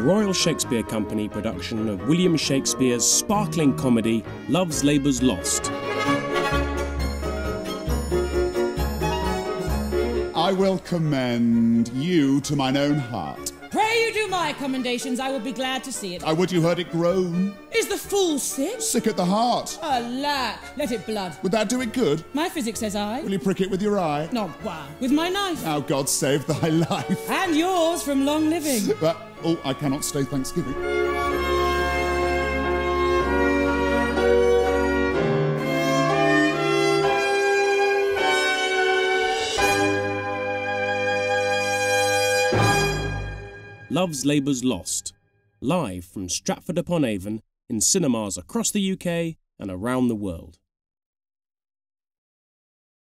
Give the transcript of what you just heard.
Royal Shakespeare Company production of William Shakespeare's sparkling comedy Love's Labour's Lost. I will commend you to mine own heart. Pray you do my commendations, I will be glad to see it. I would you heard it groan. Is the fool sick? Sick at the heart. Alack, let it blood. Would that do it good? My physic says I. Will you prick it with your eye? No, why? With my knife. Now God save thy life. And yours from long living. But, oh, I cannot stay Thanksgiving. Love's Labour's Lost, live from Stratford upon Avon in cinemas across the UK and around the world.